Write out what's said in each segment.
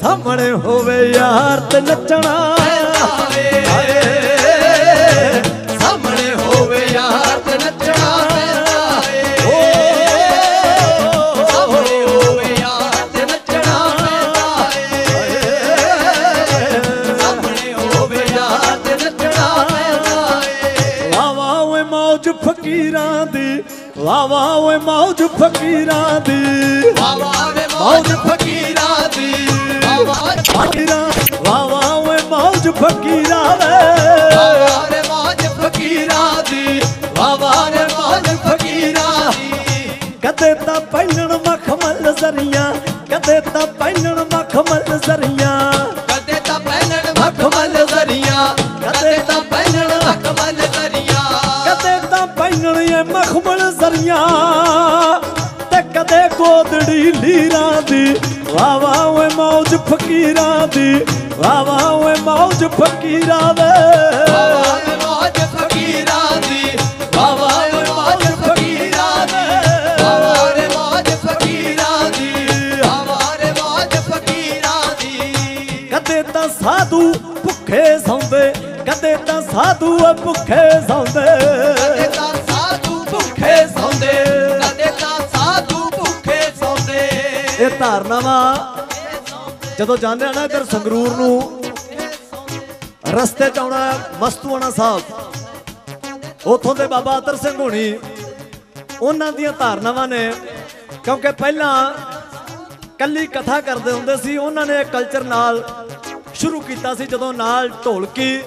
ਸਾਹਮਣੇ ਹੋਵੇ ਯਾਰ ਤੇ ਨੱਚਣਾ। ਹਾਏ ਸਾਹਮਣੇ ਹੋਵੇ ਯਾਰ ਤੇ ਨੱਚਣਾ। ਹੋਵੇ ਯਾਰ ਤੇ ਨੱਚਣਾ। ਹੋਵੇ ਯਾਰ ਤੇ ਫਕੀਰਾਂ ਦੀ ਵਾ ਵਾ ਓਏ ਮੌਜ ਫਕੀਰਾਂ ਦੀ। ਫਕੀਰਾਂ ਵਾ ਵਾ ਓਏ ਮੌਜ ਫਕੀਰਾਂ ਵੇ ਵਾ ਰੇ ਮੌਜ ਫਕੀਰਾਂ ਦੀ ਵਾ ਵਾ ਰੇ ਮੌਜ ਫਕੀਰਾਂ ਦੀ। ਕਦੇ ਤਾਂ ਪਹਿਨਣ ਮਖਮਲ ਜ਼ਰੀਆਂ ਕਦੇ ਤਾਂ ਪਹਿਨਣ ਮਖਮਲ ਜ਼ਰੀਆਂ। ਕਦੇ ਤਾਂ ਪਹਿਨਣ ਮਖਮਲ ਜ਼ਰੀਆਂ ਕਦੇ ਤਾਂ ਪਹਿਨਣ ਮਖਮਲ ਜ਼ਰੀਆਂ। ਕਦੇ ਤਾਂ ਪਹਿਨਣ ਇਹ ਮਖਮਲ ਜ਼ਰੀਆਂ। ਗੋਦੜੀ ਲੀਰਾਂ ਦੀ। ਵਾ ਵਾ ਓਏ ਮੌਜ ਫਕੀਰਾਂ ਦੀ। ਵਾ ਵਾ ਓਏ ਮੌਜ ਫਕੀਰਾਂ ਦੀ। ਕਦੇ ਤਾਂ ਸਾਧੂ ਭੁੱਖੇ ਸੌਂਦੇ। ਕਦੇ ਤਾਂ ਸਾਧੂ ਭੁੱਖੇ ਸੌਂਦੇ। ਕਦੇ ਤਾਂ ਸਾਧੂ ਭੁੱਖੇ ਸੌਂਦੇ। ਇਹ ਧਾਰਨਾਵਾ ਜਦੋਂ ਜਾਂਦੇ ਆ ਨਾ ਇਧਰ ਸੰਗਰੂਰ ਨੂੰ, ਰਸਤੇ ਚ ਆਉਣਾ ਮਸਤੂਆਣਾ ਸਾਹਿਬ। ਉਥੋਂ ਦੇ ਬਾਬਾ ਅਤਰ ਸਿੰਘ ਹੋਣੀ, ਉਹਨਾਂ ਦੀਆਂ ਧਾਰਨਾਵਾਂ ਨੇ, ਕਿਉਂਕਿ ਪਹਿਲਾਂ ਕੱਲੀ ਕਥਾ ਕਰਦੇ ਹੁੰਦੇ ਸੀ, ਉਹਨਾਂ ਨੇ ਕਲਚਰ ਨਾਲ ਸ਼ੁਰੂ ਕੀਤਾ ਸੀ, ਜਦੋਂ ਨਾਲ ਢੋਲਕੀ,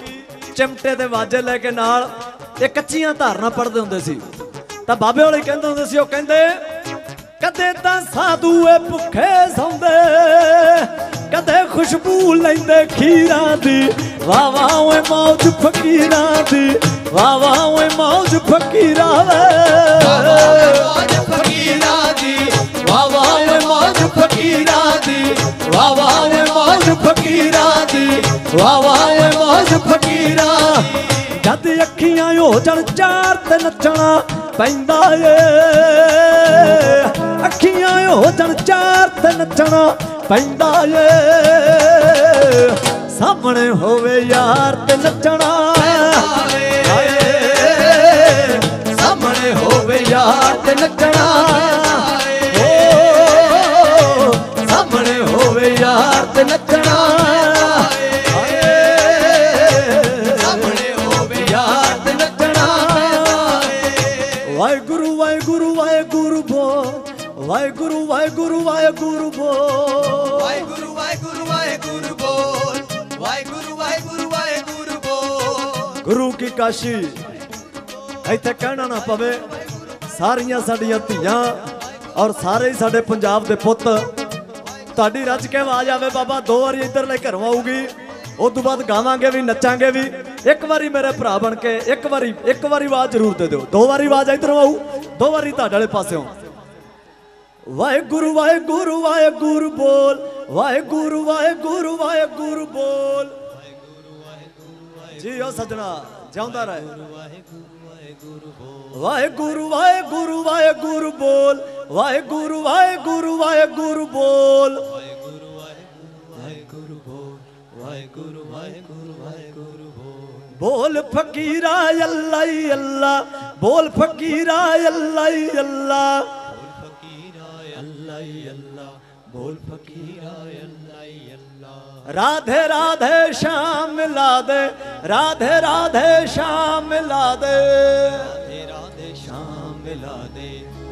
ਚਿਮਟੇ ਦੇ ਵਾਜੇ ਲੈ ਕੇ ਨਾਲ ਇਹ ਕੱਚੀਆਂ ਧਾਰਨਾ ਪੜਦੇ ਹੁੰਦੇ ਸੀ। ਤਾਂ ਬਾਬੇ ਵਾਲੇ ਕਹਿੰਦੇ ਹੁੰਦੇ ਸੀ, ਉਹ ਕਹਿੰਦੇ ਕਦੇ ਤਾਂ ਸਾਧੂ ਏ ਭੁੱਖੇ ਸੌਂਦੇ ਕਦੇ ਖੁਸ਼ਬੂ ਲੈਂਦੇ ਖੀਰਾਂ ਦੀ। ਵਾ ਵਾ ਓਏ ਮੌਜ ਫਕੀਰਾਂ ਦੀ। ਵਾ ਵਾ ਓਏ ਮੌਜ ਫਕੀਰਾਂ ਵੇ। ਮੌਜ ਫਕੀਰਾਂ ਦੀ। ਵਾ ਵਾ ਵੇ ਮੌਜ ਫਕੀਰਾਂ ਦੀ। ਵਾ ਵਾ ਵੇ ਮੌਜ ਫਕੀਰਾਂ ਦੀ। ਵਾ ਵਾ ਵੇ ਮੌਜ ਫਕੀਰਾਂ ਜਦ ਅੱਖੀਆਂ ਹੋ ਜਣ ਚਾਰ ਤੇ ਨੱਚਣਾ ਪੈਂਦਾ ਏ। ਅੱਖੀਆਂ ਹੋ ਚਾਰ ਤੇ ਨੱਚਣਾ ਪੈਂਦਾ ਏ। ਸਾਹਮਣੇ ਹੋਵੇ ਯਾਰ ਤੇ ਨੱਚਣਾ ਸਾਹਮਣੇ ਹੋਵੇ ਯਾਰ ਨੱਚਣਾ ਸਾਹਮਣੇ ਹੋਵੇ ਯਾਰ ਤੇ ਨੱਚਣਾ ਸਾਹਮਣੇ ਹੋਵੇ ਯਾਰ ਤੇ ਨੱਚਣਾ ਵਾਹਿਗੁਰੂ ਵਾਹਿਗੁਰੂ ਵਾਹਿਗੁਰੂ ਬੋਲ ਵਾਹਿਗੁਰੂ ਵਾਹਿਗੁਰੂ ਵਾਹਿਗੁਰੂ ਬੋਲ। ਵਾਹਿਗੁਰੂ ਵਾਹਿਗੁਰੂ ਵਾਹਿਗੁਰੂ ਬੋਲ। ਵਾਹਿਗੁਰੂ ਵਾਹਿਗੁਰੂ ਵਾਹਿਗੁਰੂ ਬੋਲ। ਗੁਰੂ ਕੀ ਕਾਸ਼ੀ ਇੱਥੇ ਕਹਿਣਾ ਨਾ ਪਵੇ ਸਾਰੀਆਂ ਸਾਡੀਆਂ ਧੀਆਂ ਔਰ ਸਾਰੇ ਸਾਡੇ ਪੰਜਾਬ ਦੇ ਪੁੱਤ ਤੁਹਾਡੀ ਰੱਜ ਕੇ ਆਵਾਜ਼ ਆਵੇ ਬਾਬਾ ਦੋ ਵਾਰੀ ਇੱਧਰਲੇ ਘਰੋਂ ਆਊਗੀ ਉਸ ਤੋਂ ਬਾਅਦ ਗਾਵਾਂਗੇ ਵੀ ਨੱਚਾਂਗੇ ਵੀ ਇੱਕ ਵਾਰੀ ਮੇਰੇ ਭਰਾ ਬਣ ਕੇ ਇੱਕ ਵਾਰੀ ਇੱਕ ਵਾਰੀ ਆਵਾਜ਼ ਜ਼ਰੂਰ ਦੇ ਦਿਓ ਦੋ ਵਾਰੀ ਆਵਾਜ਼ ਇੱਧਰੋਂ ਆਊ ਦੋ ਵਾਰੀ ਤੁਹਾਡੇ ਵਾਲੇ ਪਾਸਿਓਂ। ਵਾਹਿਗੁਰੂ ਵਾਹਿਗੁਰੂ ਵਾਹਿਗੁਰੂ ਬੋਲ। ਵਾਹਿਗੁਰੂ ਵਾਹਿਗੁਰੂ ਵਾਹਿਗੁਰੂ ਬੋਲ। ਜੀਓ ਸਜਣਾ, ਜਿਉਂਦਾ ਰਹੇ। ਵਾਹਿਗੁਰੂ ਵਾਹਿਗੁਰੂ ਵਾਹਿਗੁਰੂ ਬੋਲ। ਵਾਹਿਗੁਰੂ ਵਾਹਿਗੁਰੂ ਵਾਹਿਗੁਰੂ ਬੋਲ। ਬੋਲ ਫਕੀਰਾ ਅੱਲਾ ਹੀ ਅੱਲਾ ਬੋਲ ਫਕੀਰਾ ਅੱਲਾ ਹੀ ਅੱਲਾ राधे राधे श्याम मिला दे राधे राधे श्याम मिला दे राधे राधे श्याम मिला दे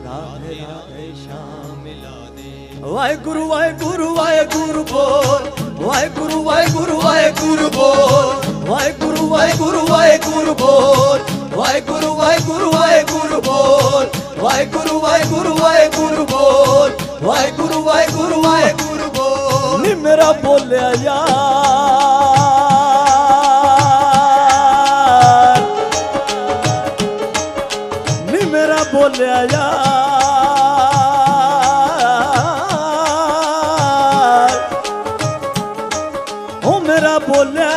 राधे राधे श्याम मिला दे वाहेगुरु वाहेगुरु वाहेगुरु बोल वाहेगुरु वाहेगुरु वाहेगुरु बोल वाहेगुरु वाहेगुरु वाहेगुरु बोल वाहेगुरु वाहेगुरु वाहेगुरु बोल वाहेगुरु वाहेगुरु ਨੀ ਬੋਲਿਆ ਯਾਰ। ਨੀ ਮੇਰਾ ਬੋਲਿਆ ਯਾਰ। ਉਹ ਮੇਰਾ ਬੋਲਿਆ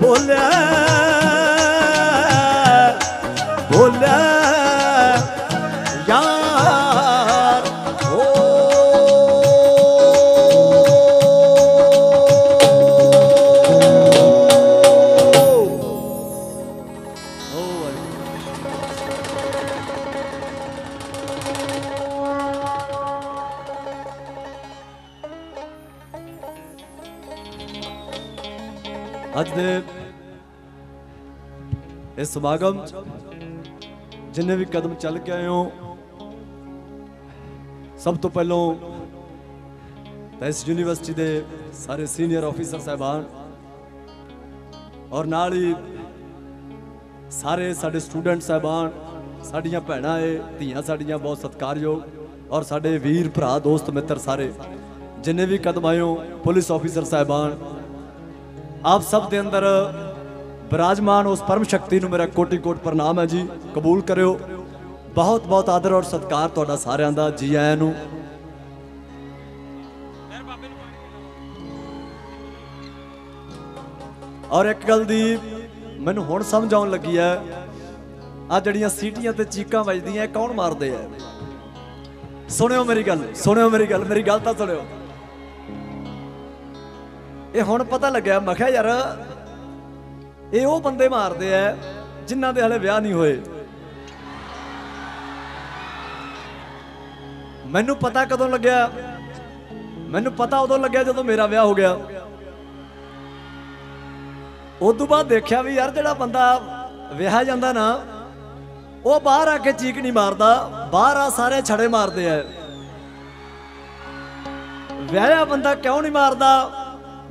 ਬੋਲਿਆ। ਅੱਜ ਦੇ ਇਸ ਸਮਾਗਮ ਜਿੰਨੇ ਵੀ ਕਦਮ ਚੱਲ ਕੇ ਆਏ ਹੋ, ਸਭ ਤੋਂ ਪਹਿਲਾਂ ਤਾਂ ਇਸ ਯੂਨੀਵਰਸਿਟੀ ਦੇ ਸਾਰੇ ਸੀਨੀਅਰ ਆਫੀਸਰ ਸਾਹਿਬਾਨ ਔਰ ਨਾਲ ਹੀ ਸਾਰੇ ਸਾਡੇ ਸਟੂਡੈਂਟ ਸਾਹਿਬਾਨ, ਸਾਡੀਆਂ ਭੈਣਾਂ ਏ ਧੀਆਂ ਸਾਡੀਆਂ ਬਹੁਤ ਸਤਿਕਾਰਯੋਗ ਔਰ ਸਾਡੇ ਵੀਰ ਭਰਾ, ਦੋਸਤ, ਮਿੱਤਰ ਸਾਰੇ ਜਿੰਨੇ ਵੀ ਕਦਮ ਆਏ ਹੋ, ਪੁਲਿਸ ਆਫੀਸਰ ਸਾਹਿਬਾਨ ਆਪ ਸਭ ਦੇ ਅੰਦਰ ਬਿਰਾਜਮਾਨ ਉਸ ਪਰਮ ਸ਼ਕਤੀ ਨੂੰ ਮੇਰਾ ਕੋਟੀ ਕੋਟ ਪ੍ਰਣਾਮ ਹੈ ਜੀ। ਕਬੂਲ ਕਰਿਓ। ਬਹੁਤ ਬਹੁਤ ਆਦਰ ਔਰ ਸਤਿਕਾਰ ਤੁਹਾਡਾ ਸਾਰਿਆਂ ਦਾ, ਜੀ ਆਇਆਂ ਨੂੰ। ਔਰ ਇੱਕ ਗੱਲ ਦੀ ਮੈਨੂੰ ਹੁਣ ਸਮਝ ਆਉਣ ਲੱਗੀ ਹੈ ਆ ਜਿਹੜੀਆਂ ਸੀਟੀਆਂ ਤੇ ਚੀਕਾਂ ਵੱਜਦੀਆਂ, ਇਹ ਕੌਣ ਮਾਰਦੇ ਆ? ਸੁਣਿਓ ਮੇਰੀ ਗੱਲ, ਸੁਣਿਓ ਮੇਰੀ ਗੱਲ ਮੇਰੀ ਗੱਲ ਤਾਂ ਸੁਣਿਓ। ਇਹ ਹੁਣ ਪਤਾ ਲੱਗਿਆ, ਮੈਂ ਕਿਹਾ ਯਾਰ, ਇਹ ਉਹ ਬੰਦੇ ਮਾਰਦੇ ਆ ਜਿਨ੍ਹਾਂ ਦੇ ਹਲੇ ਵਿਆਹ ਨਹੀਂ ਹੋਏ। ਮੈਨੂੰ ਪਤਾ ਕਦੋਂ ਲੱਗਿਆ, ਮੈਨੂੰ ਪਤਾ ਉਦੋਂ ਲੱਗਿਆ ਜਦੋਂ ਮੇਰਾ ਵਿਆਹ ਹੋ ਗਿਆ। ਉਸ ਤੋਂ ਬਾਅਦ ਦੇਖਿਆ ਵੀ ਯਾਰ, ਜਿਹੜਾ ਬੰਦਾ ਵਿਆਹ ਜਾਂਦਾ ਨਾ, ਉਹ ਬਾਹਰ ਆ ਕੇ ਚੀਕ ਨਹੀਂ ਮਾਰਦਾ, ਬਾਹਰ ਆ ਸਾਰੇ ਛੜੇ ਮਾਰਦੇ ਆ ਵਿਆਹਿਆ ਬੰਦਾ ਕਿਉਂ ਨਹੀਂ ਮਾਰਦਾ?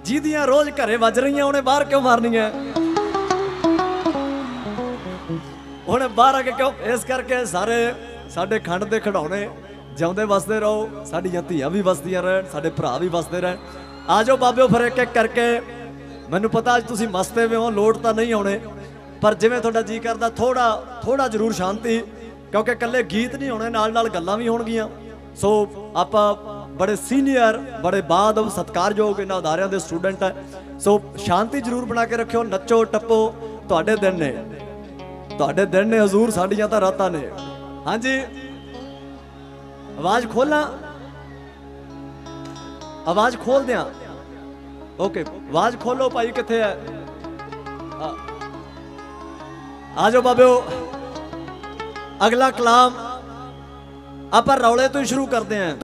ਜਿਹਦੀਆਂ ਰੋਜ਼ ਘਰੇ ਵੱਜ ਰਹੀਆਂ, ਉਹਨੇ ਬਾਹਰ ਕਿਉਂ ਮਾਰਨੀਆਂ? ਉਹਨੇ ਬਾਹਰ ਆ ਕੇ ਕਿਉਂ? ਇਸ ਕਰਕੇ ਸਾਰੇ ਸਾਡੇ ਖੰਡ ਦੇ ਖਿਡੌਣੇ ਜਿਉਂਦੇ ਵਸਦੇ ਰਹੋ, ਸਾਡੀਆਂ ਧੀਆਂ ਵੀ ਵਸਦੀਆਂ ਰਹਿਣ, ਸਾਡੇ ਭਰਾ ਵੀ ਵਸਦੇ ਰਹਿਣ। ਆਜੋ ਬਾਬਿਓ ਫਿਰ ਇੱਕ ਇੱਕ ਕਰਕੇ। ਮੈਨੂੰ ਪਤਾ ਅੱਜ ਤੁਸੀਂ ਮਸਤੇ ਵੇ ਹੋ ਲੋੜ ਤਾਂ ਨਹੀਂ ਆਉਣੇ, ਪਰ ਜਿਵੇਂ ਤੁਹਾਡਾ ਜੀ ਕਰਦਾ ਥੋੜਾ ਥੋੜਾ ਜ਼ਰੂਰ ਸ਼ਾਂਤੀ, ਕਿਉਂਕਿ ਇਕੱਲੇ ਗੀਤ ਨਹੀਂ ਹੋਣੇ ਨਾਲ ਨਾਲ ਗੱਲਾਂ ਵੀ ਹੋਣਗੀਆਂ। ਸੋ ਆਪਾਂ ਬੜੇ ਸੀਨੀਅਰ ਬੜੇ ਬਾਅਦ ਸਤਿਕਾਰਯੋਗ ਇਹਨਾਂ ਅਦਾਰਿਆਂ ਦੇ ਸਟੂਡੈਂਟ ਹੈ। ਸੋ ਸ਼ਾਂਤੀ ਜ਼ਰੂਰ ਬਣਾ ਕੇ ਰੱਖਿਓ, ਨੱਚੋ, ਟੱਪੋ। ਤੁਹਾਡੇ ਦਿਨ ਨੇ। ਤੁਹਾਡੇ ਦਿਨ ਨੇ ਹਜ਼ੂਰ, ਸਾਡੀਆਂ ਤਾਂ ਰਾਤਾਂ ਨੇ। ਹਾਂਜੀ। ਆਵਾਜ਼ ਖੋਲਾਂ। ਆਵਾਜ਼ ਖੋਲ ਦਿਆਂ ਓਕੇ ਆਵਾਜ਼ ਖੋਲੋ ਭਾਈ, ਕਿੱਥੇ ਹੈ? ਆ- ਆ ਜਾਓ ਬਾਬਿਓ। ਅਗਲਾ ਕਲਾਮ ਆਪਾਂ ਰੌਲੇ ਤੋਂ ਹੀ ਸ਼ੁਰੂ ਕਰਦੇ ਆਂ